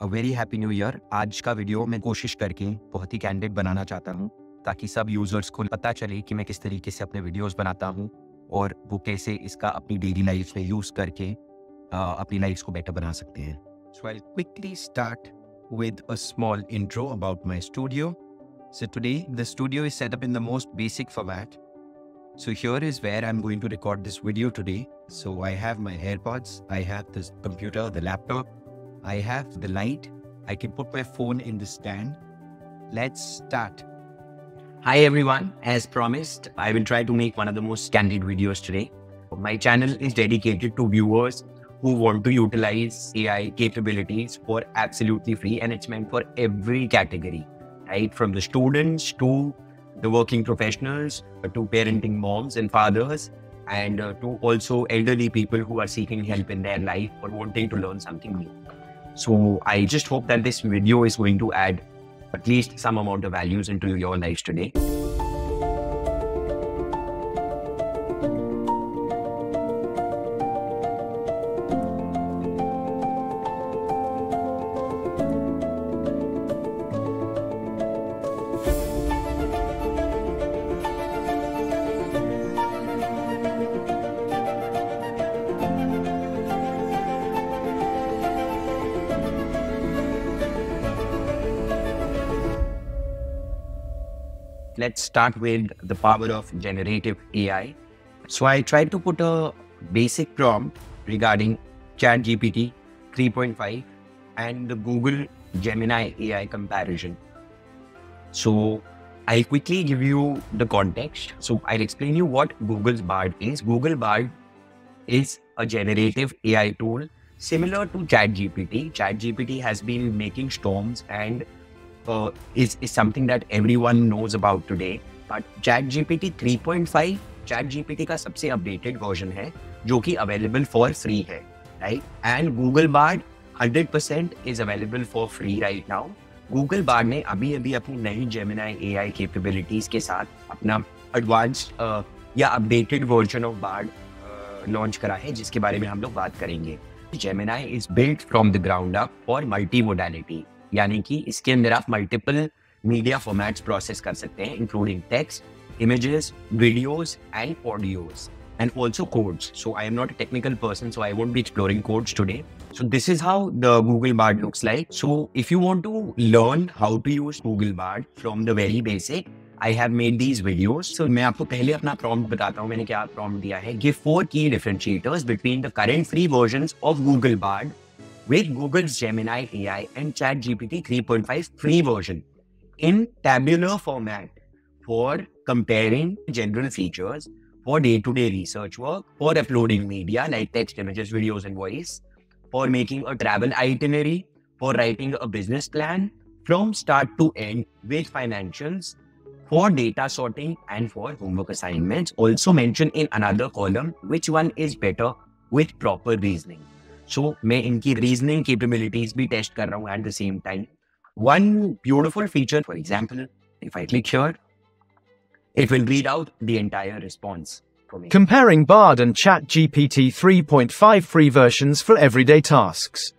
A very happy new year आज का video मैं कोशिश करके बहुत ही कैंडिड बनाना चाहता हूँ ताकि सब यूज़र्स को पता चले कि मैं किस तरीके से अपने वीडियोस बनाता हूँ और वो कैसे इसका अपनी डेली लाइफ में यूज़ करके आ, अपनी लाइफ को बेटर बना सकते हैं। So I quickly start with a small intro about my studio so today the studio is set up in the most basic format so here is where I am going to record this video today so I have my here I have this computer the laptop I have the light. I can put my phone in the stand. Let's start. Hi everyone, as promised, I will try to make one of the most candid videos today. My channel is dedicated to viewers who want to utilize AI capabilities for absolutely free and it's meant for every category, right? From the students to the working professionals uh, to parenting moms and fathers and uh, to also elderly people who are seeking help in their life or wanting to learn something new. So I just hope that this video is going to add at least some amount of values into your lives today. Let's start with the power of generative AI. So I tried to put a basic prompt regarding ChatGPT 3.5 and the Google Gemini AI comparison. So I'll quickly give you the context. So I'll explain you what Google's Bard is. Google Bard is a generative AI tool similar to ChatGPT. ChatGPT has been making storms and uh, is, is something that everyone knows about today. But ChatGPT 3.5 ChatGPT का सबसे updated version है जो कि available for free है right and Google Bard 100% is available for free right now Google Bard ने अभी अभी अपनी नई जेमिनाई एआई कैपेबिलिटीज के साथ अपना एडवांस या updated version of Bard launch करा है जिसके बारे में हम लोग बात करेंगे। Gemini is built from the ground up for multi modality यानी कि इसके अंदर आप मल्टीपल मीडिया फॉर्मेट्स प्रोसेस कर सकते हैं including text images videos and audios and also codes so I am not a technical person so I won't be exploring codes today so this is how the Google Bard looks like so if you want to learn how to use Google Bard from the very basic I have made these videos so मैं आपको पहले अपना prompt बताता हूँ, मैंने क्या prompt दिया है। Give four key differentiators between the current free version of Google Bard with Google's Gemini AI and ChatGPT 3.5 free version in tabular format for comparing general features for day-to-day research work, for uploading media like text, images, videos, and voice, for making a travel itinerary, for writing a business plan from start to end with financials, for data sorting, and for homework assignments. Also mention in another column which one is better with proper reasoning. So मैं इनकी reasoning capabilities भी test कर रहा हूँ at the same time. One beautiful feature, for example, if I click here, it will read out the entire response for me. Comparing Bard and ChatGPT 3.5 free versions for everyday tasks.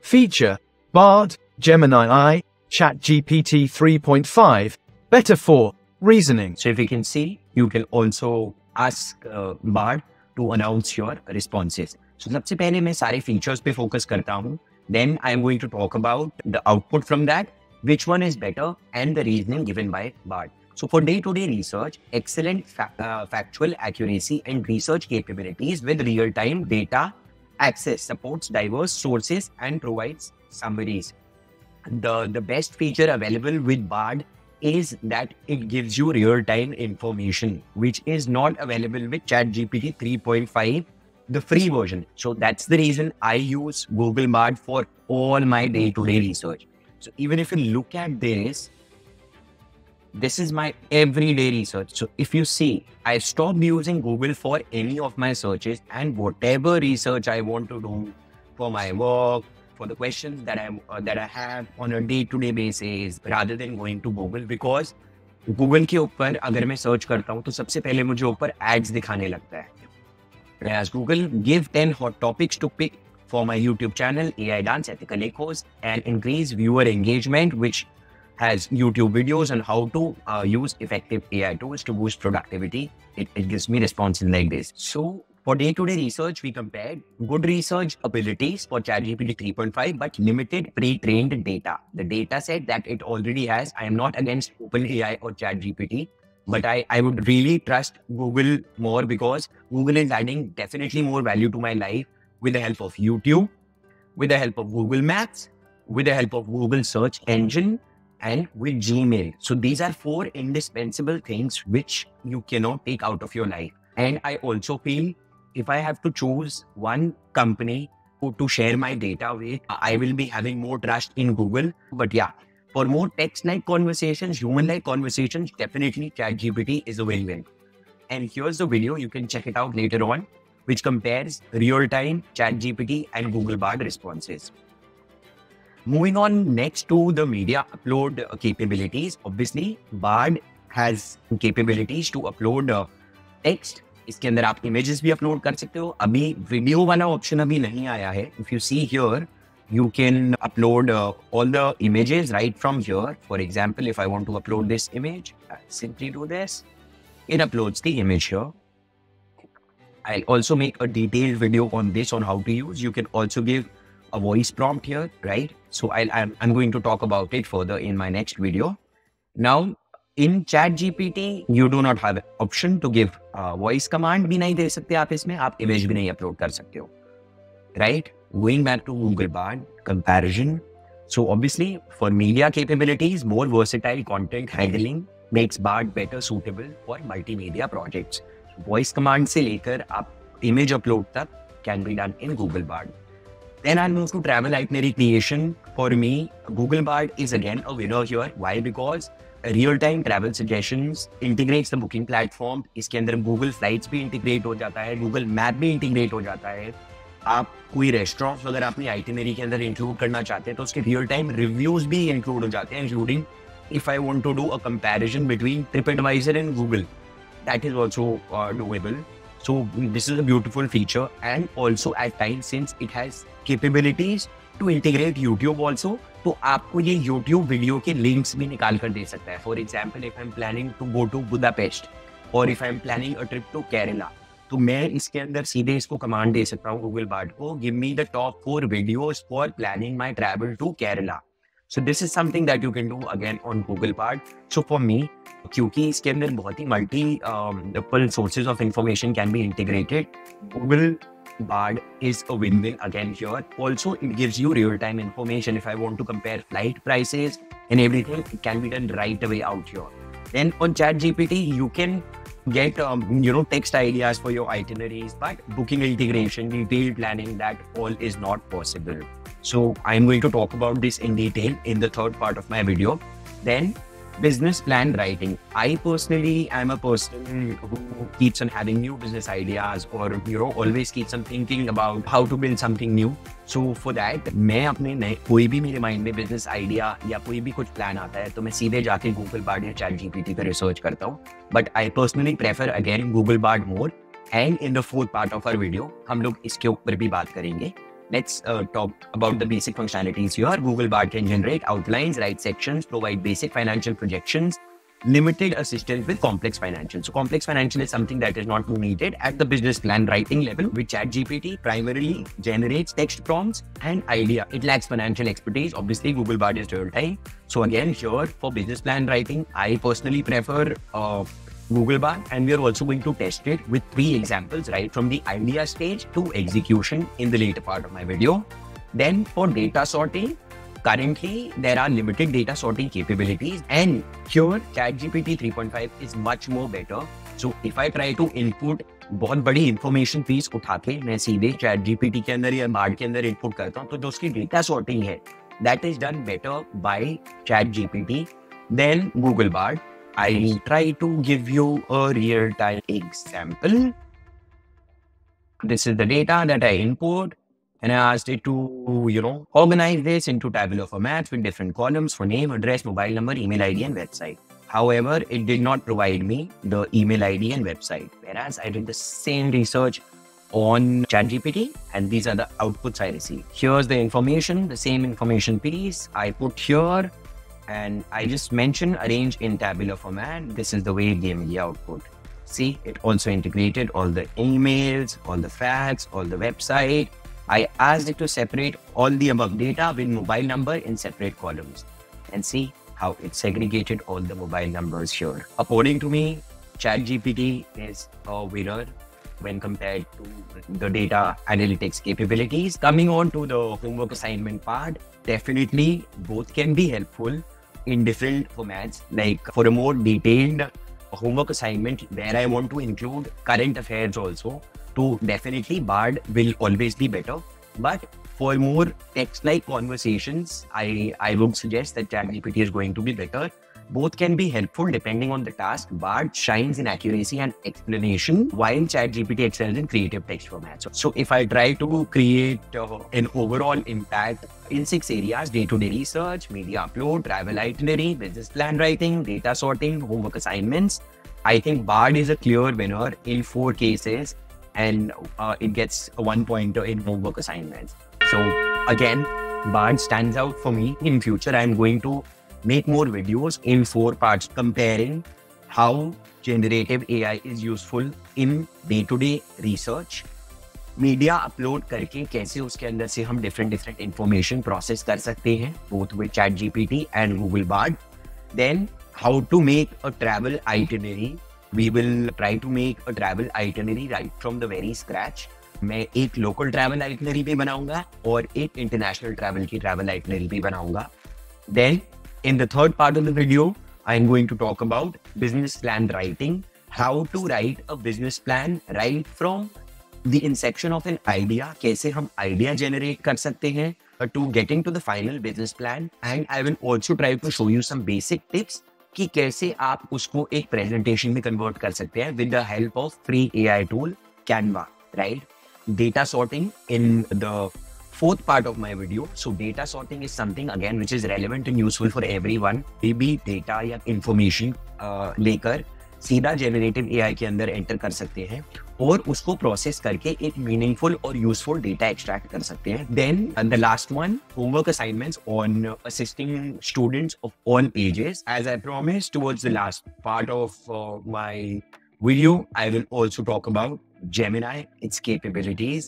Feature Bard, Gemini I, ChatGPT 3.5, better for reasoning. So if you can see, you can also ask uh, Bard to announce your responses. सो सबसे पहले मैं सारे features पे focus करता हूँ then I am going to talk about the output from that which one is better and the reasoning given by Bard so for day to day research excellent factual accuracy and research capabilities with real time data access supports diverse sources and provides summaries the the best feature available with Bard is that it gives you real-time information, which is not available with chat gpt the free version. So that's the reason I use Google Bard for all my day-to-day research. So even if you look at this, this is my everyday research. So if you see, I stopped using Google for any of my searches and whatever research I want to do for my work, for the questions that I uh, that I have on a day-to-day basis, rather than going to Google because Google के ऊपर अगर मैं search करता हूँ तो सबसे पहले मुझे ऊपर एड्स दिखाने लगता है Whereas Google give 10 hot topics to pick for my YouTube channel, AI Dance Ethical Echoes, and increase viewer engagement, which has YouTube videos on how to uh, use effective AI tools to boost productivity. It, it gives me responses like this. So for day-to-day research, we compared good research abilities for ChatGPT 3.5, but limited pre-trained data. The data set that it already has, I am not against OpenAI or ChatGPT, but I, I would really trust Google more because Google is adding definitely more value to my life with the help of YouTube, with the help of Google Maps, with the help of Google search engine, and with Gmail. So these are four indispensable things which you cannot take out of your life. And I also feel if I have to choose one company who to share my data with, I will be having more trust in Google. But yeah, for more text-like conversations, human-like conversations, definitely ChatGPT is a win-win. And here's the video, you can check it out later on which compares real-time ChatGPT and Google Bard responses. Moving on next to the media upload capabilities, obviously Bard has capabilities to upload uh, text. इसके अंदर आप images भी upload कर सकते हो अभी video वाला option अभी नहीं आया है If you see here, you can upload uh, all the images right from here. For example, if I want to upload this image, I simply do this. It uploads the image here. I'll also make a detailed video on this on how to use. You can also give a voice prompt here, right? So i am I'm going to talk about it further in my next video. Now, in chat gpt you do not have an option to give a voice command भी नहीं दे सकते आप इसमें आप image भी नहीं upload कर सकते हो right Going back to google bard comparison so obviously for media capabilities more versatile content handling makes bard better suitable for multimedia projects voice command से लेकर आप इमेज अपलोड तक can be done in Google Bard Then I move to travel itinerary creation. For me, Google Bard is again a winner here. Why? Because real-time travel suggestions integrates the booking platform. इसके अंदर Google Flights भी integrate हो जाता है, Google Map भी integrate हो जाता है. आप कोई रेस्टोरेंट अगर अपनी आइटिनरी के अंदर इंक्लूड करना चाहते हैं तो उसके रियल टाइम रिव्यूज़ भी इंक्लूड हो जाते हैं including if I want to do a comparison between TripAdvisor and Google is also uh, doable. So this is a beautiful feature and also at times since it has capabilities to integrate YouTube also तो आपको ये YouTube video के links भी निकाल कर दे सकता है for example if I am planning to go to Budapest और if I am planning a trip to Kerala तो मैं इसके अंदर सीधे इसको कमांड दे सकता हूँ गूगल बार्ड को give me the top four videos for planning my travel to Kerala so this is something that you can do again on Google part so for me क्योंकि इसके अंदर बहुत ही multiple sources of information can be integrated Google Bard is a win again your also it gives you real time information if I want to compare flight prices and everything can be done right away out your then on ChatGPT get um, you know text ideas for your itineraries, but booking integration, detailed planning, that all is not possible. So I'm going to talk about this in detail in the third part of my video. Then business plan writing. I personally am a person who keeps on having new business ideas or you know always keeps on thinking about how to build something new. So for that मैं अपने नए कोई भी मेरे mind में business idea या कोई भी कुछ प्लान आता है तो मैं सीधे जाके गूगल बार्ड या चैट जीपीटी पे रिसर्च करता हूँ but I personally prefer again Google Bard more and in the fourth part of our video हम लोग इसके ऊपर भी बात करेंगे Let's uh, talk about the basic functionalities here. Google Bard can generate outlines, write sections, provide basic financial projections, limited assistance with complex financial. So complex financial is something that is not needed at the business plan writing level, which ChatGPT primarily generates text prompts and idea. It lacks financial expertise. Obviously, Google Bard is real time. So again, here for business plan writing, I personally prefer uh, Google Bard and we are also going to test it with three examples right from the idea stage to execution in the later part of my video. Then for data sorting, currently there are limited data sorting capabilities and here ChatGPT 3.5 is much more better. So if I try to input बहुत बड़ी information piece उठा के मैं सीधे chat GPT के अंदर या board के अंदर इनपुट करता हूँ तो जो उसकी डेटा सॉर्टिंग है that is done better by ChatGPT then Google Bard I'll try to give you a real-time example. This is the data that I input and I asked it to, you know, organize this into tabular formats with different columns for name, address, mobile number, email ID, and website. However, it did not provide me the email ID and website. Whereas I did the same research on ChatGPT, and these are the outputs I received. Here's the information, the same information piece I put here, and I just mentioned arrange in tabular format. This is the way the output. See, it also integrated all the emails, all the facts, all the website. I asked it to separate all the above data with mobile number in separate columns. And see how it segregated all the mobile numbers here. According to me, ChatGPT is a winner when compared to the data analytics capabilities. Coming on to the homework assignment part, definitely both can be helpful in different formats. Like for a more detailed homework assignment where I want to include current affairs also, to definitely Bard will always be better. But for more text-like conversations, I, I would suggest that ChatGPT is going to be better both can be helpful depending on the task. Bard shines in accuracy and explanation, while ChatGPT excels in creative text formats. So, if I try to create uh, an overall impact in six areas day-to-day research, media upload, travel itinerary, business plan writing, data sorting, homework assignments, I think Bard is a clear winner in four cases, and uh, it gets a one pointer in homework assignments. So again, Bard stands out for me. In future, I'm going to make more videos in four parts. Comparing how generative AI is useful in day to day research media upload करके कैसे उसके अंदर से हम different different information process कर सकते हैं both with ChatGPT and Google Bard then how to make a travel itinerary we will try to make a travel itinerary right from the very scratch मैं एक लोकल ट्रैवल आइटनरी भी बनाऊँगा और एक international travel की travel itinerary भी बनाऊँगा. Then In the third part of the video, I'm going to talk about business plan writing, how to write a business plan right from the inception of an idea, कैसे हम idea generate कर सकते हैं to getting to the final business plan and I will also try to show you some basic tips कि कैसे आप उसको एक presentation में convert कर सकते हैं with the help of free AI tool Canva, right? Data sorting in the fourth part of my video. So data sorting is something again which is relevant and useful for everyone. maybe data या information uh, लेकर सीधा generative AI के अंदर enter कर सकते हैं और उसको प्रोसेस करके एक मीनिंगफुल और यूजफुल डेटा एक्सट्रैक्ट कर सकते हैं then the last one homework assignments on assisting students of all ages as I promise towards the last part of my video i will also talk about gemini its capabilities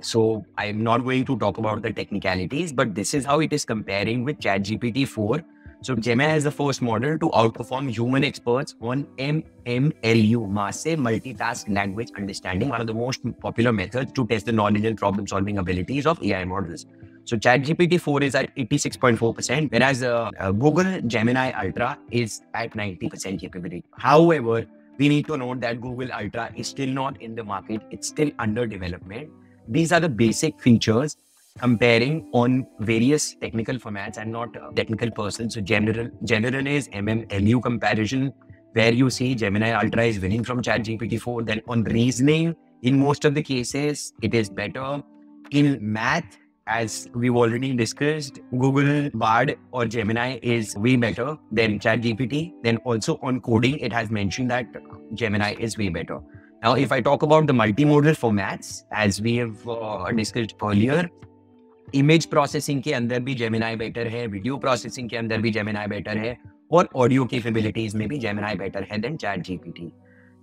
so I'm not going to talk about the technicalities, but this is how it is comparing with ChatGPT 4. So Gemini is the first model to outperform human experts on MMLU, Massive Multitask Language Understanding, one of the most popular methods to test the knowledge and problem-solving abilities of AI models. So ChatGPT 4 is at 86.4%, whereas uh, uh, Google Gemini Ultra is at 90% capability. However, we need to note that Google Ultra is still not in the market. It's still under development these are the basic features comparing on various technical formats. I'm not a technical person, so general general is MMLU comparison, where you see Gemini Ultra is winning from ChatGPT 4. Then on reasoning, in most of the cases, it is better. In math, as we've already discussed, Google Bard or Gemini is way better than ChatGPT. Then also on coding, it has mentioned that Gemini is way better. Now, if I talk about the multimodal formats, as we have uh, discussed earlier, image processing के अंदर भी Gemini better है video processing के अंदर भी Gemini better है और audio capabilities में भी जेमिनाई बेटर है then chat GPT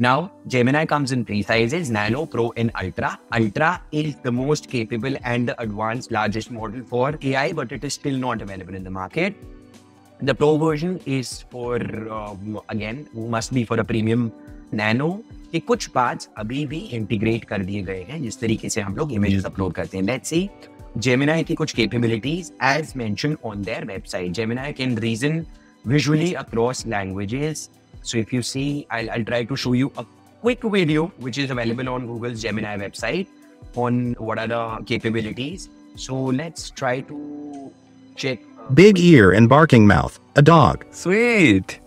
Now, Gemini comes in three sizes Nano, Pro, and Ultra. Ultra is the most capable and the advanced, largest model for AI, but it is still not available in the market. The Pro version is for, um, again, must be for a premium Nano कि कुछ parts अभी भी integrate कर दिए गए हैं जिस तरीके से हम लोग इमेज अपलोड करते हैं। लेट्स सी जेमिनाई की कुछ capabilities as mention on their website Gemini can reason visually across languages so if you see I I try to show you a quick video which is available on Google Gemini website on what are the capabilities so let's try to check big ear and barking mouth a dog sweet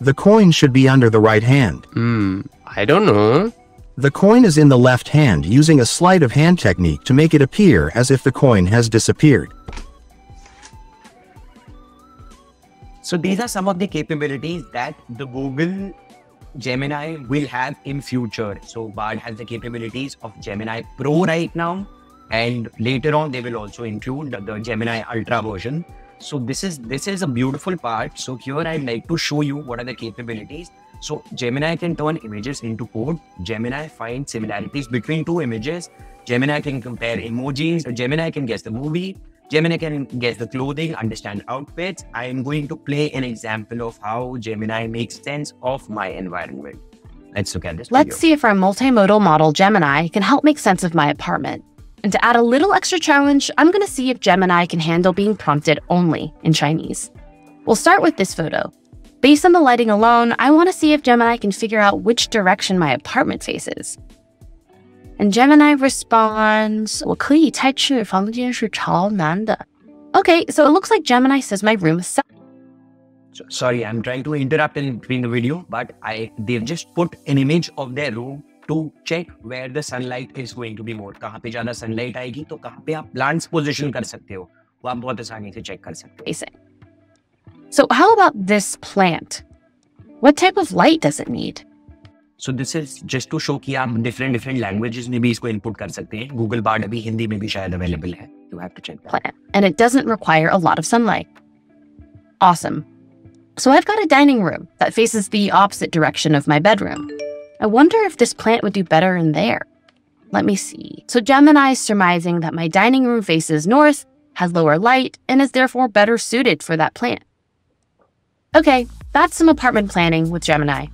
The coin should be under the right hand. Hmm, I don't know. The coin is in the left hand using a sleight of hand technique to make it appear as if the coin has disappeared. So these are some of the capabilities that the Google Gemini will have in future. So Bard has the capabilities of Gemini Pro right now, and later on they will also include the, the Gemini Ultra version. So this is this is a beautiful part. So here I'd like to show you what are the capabilities. So Gemini can turn images into code. Gemini finds similarities between two images. Gemini can compare emojis. Gemini can guess the movie. Gemini can guess the clothing, understand outfits. I am going to play an example of how Gemini makes sense of my environment. Let's look at this. Let's video. see if our multimodal model Gemini can help make sense of my apartment. And to add a little extra challenge, I'm going to see if Gemini can handle being prompted only in Chinese. We'll start with this photo. Based on the lighting alone, I want to see if Gemini can figure out which direction my apartment faces. And Gemini responds, 我可以猜测房间是朝南的. Okay, so it looks like Gemini says my room is south. So- sorry, I'm trying to interrupt in between the video, but I they've just put an image of their room to check where the sunlight is going to be more. कहाँ पे ज़्यादा sunlight आएगी तो कहाँ पे आप plants position कर सकते हो वो आप बहुत आसानी से check कर सकते हो. facing. So, how about this plant? What type of light does it need? So this is just to show कि आप different different languages में भी इसको input कर सकते हैं. Google Bard अभी हिंदी में भी शायद available है. You have to check that. Plant. And it doesn't require a lot of sunlight. Awesome. So, I've got a dining room that faces the opposite direction of my bedroom. I wonder if this plant would do better in there. Let me see. So, Gemini is surmising that my dining room faces north, has lower light, and is therefore better suited for that plant. Okay, that's some apartment planning with Gemini.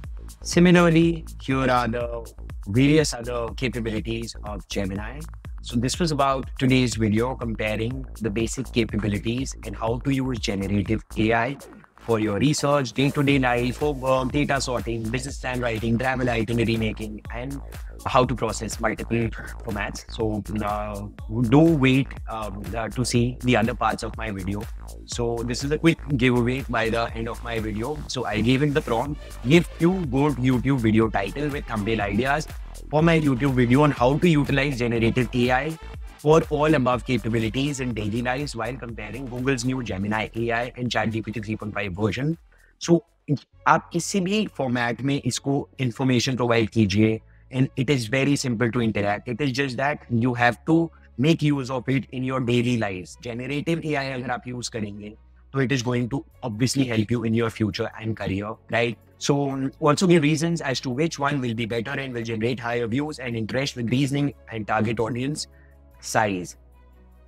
Similarly, here are the various other capabilities of Gemini. So this was about today's video comparing the basic capabilities and how to use generative AI for your research, day-to-day life, homework, data sorting, business plan writing, travel itinerary making, and how to process multiple formats. So uh, do wait um, uh, to see the other parts of my video. So this is a quick giveaway by the end of my video. So I gave it the prompt, give few good YouTube video title with thumbnail ideas for my YouTube video on how to utilize generative AI for all above capabilities in daily lives while comparing Google's new Gemini AI and ChatGPT 3.5 version. So आप किसी भी format में इसको information provide कीजिए and it is very simple to interact. It is just that you have to make use of it in your daily lives. Generative AI अगर आप use करेंगे so it is going to obviously help you in your future and career, right? So also give reasons as to which one will be better and will generate higher views and interest with reasoning and target audience size.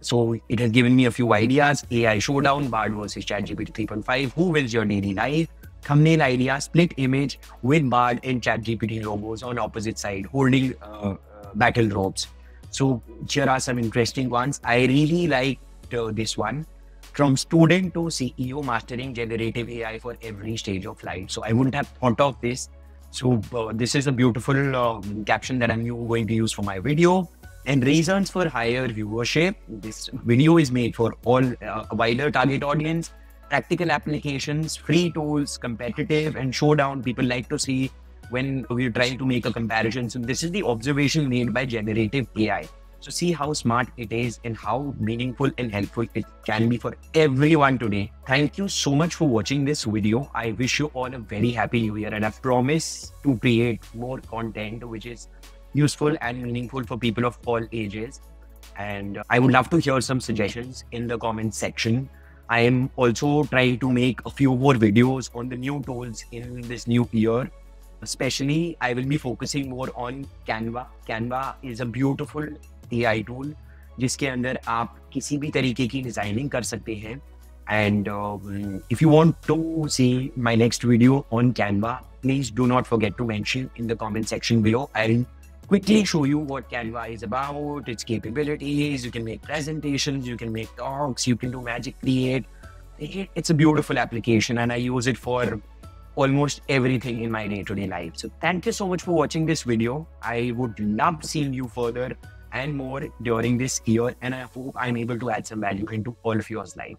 So it has given me a few ideas. AI showdown, Bard versus ChatGPT 3.5. Who wins your daily life? Thumbnail idea, split image with Bard and ChatGPT logos on opposite side, holding uh, uh, battle ropes. So here are some interesting ones. I really liked uh, this one. From student to CEO, mastering generative AI for every stage of life. So I wouldn't have thought of this. So uh, this is a beautiful um, caption that I'm going to use for my video. And reasons for higher viewership. This video is made for all uh, wider target audience. Practical applications, free tools, competitive and showdown. People like to see when we're trying to make a comparison. So this is the observation made by generative AI. So see how smart it is and how meaningful and helpful it can be for everyone today. Thank you so much for watching this video. I wish you all a very happy new year and I promise to create more content which is useful and meaningful for people of all ages. And I would love to hear some suggestions in the comment section. I am also trying to make a few more videos on the new tools in this new year. Especially, I will be focusing more on Canva. Canva is a beautiful AI tool जिसके अंदर आप किसी भी तरीके की designing कर सकते हैं and um, if you want to see my next video on Canva, please do not forget to mention in the comment section below. I'll quickly show you what Canva is about, its capabilities. You can make presentations, you can make talks, you can do Magic Create. It- It's a beautiful application, and I use it for almost everything in my day-to-day life. So thank you so much for watching this video. I would love seeing you further and more during this year, and I hope I'm able to add some value into all of yours life.